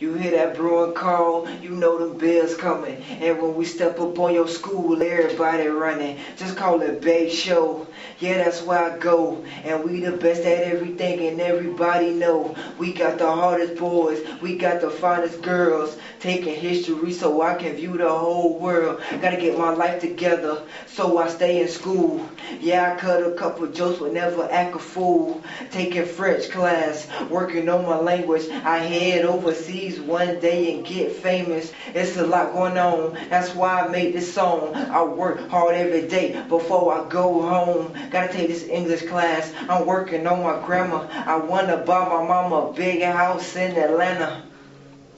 You hear that brewing call, you know them bells coming. And when we step up on your school, everybody running. Just call it Bayshore. Yeah, that's where I go. And we the best at everything and everybody know. We got the hardest boys, we got the finest girls. Taking history so I can view the whole world. Gotta get my life together so I stay in school. Yeah, I cut a couple jokes but never act a fool. Taking French class, working on my language. I head overseas one day and get famous. It's a lot going on. That's why I made this song. I work hard every day before I go home. Gotta take this English class. I'm working on my grammar. I wanna buy my mama a big house in Atlanta.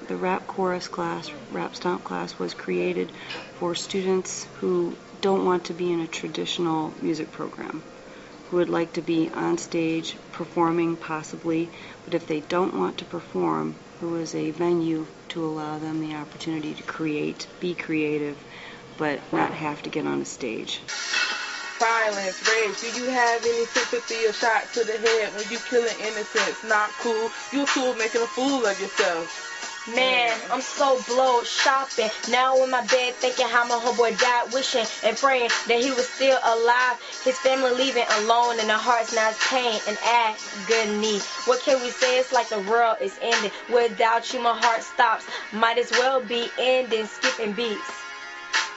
The rap chorus class, rap stomp class, was created for students who don't want to be in a traditional music program, who would like to be on stage performing possibly, but if they don't want to perform, it was a venue to allow them the opportunity to create, be creative, but not have to get on a stage. Violence, rage, do you have any sympathy or shot to the head when you killing innocents? Not cool. You cool making a fool of yourself. Man, I'm so blowed shopping. Now in my bed thinking how my homeboy died, wishing and praying that he was still alive. His family leaving alone and the heart's not pain and agony. What can we say? It's like the world is ending. Without you, my heart stops. Might as well be ending, skipping beats.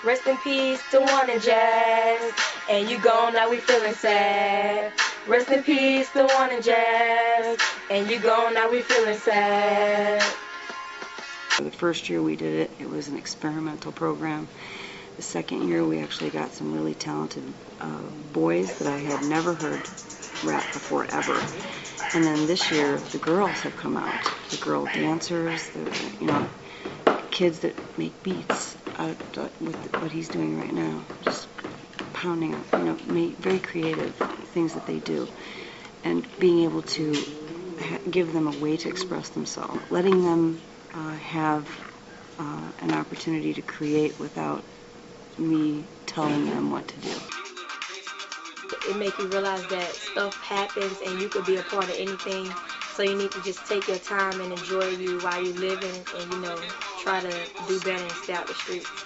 Rest in peace to one and jazz. And you gone, now we feeling sad. Rest in peace to one and jazz. And you gone, now we feeling sad. The first year we did it, it was an experimental program. The second year we actually got some really talented uh, boys that I had never heard rap before ever. And then this year the girls have come out. The girl dancers, the you know kids that make beats out with what he's doing right now. Just pounding you know, very creative things that they do. And being able to give them a way to express themselves, letting them uh, have uh, an opportunity to create without me telling them what to do. It makes you realize that stuff happens and you could be a part of anything. So you need to just take your time and enjoy you while you're living and, you know, try to do better and stay out the streets.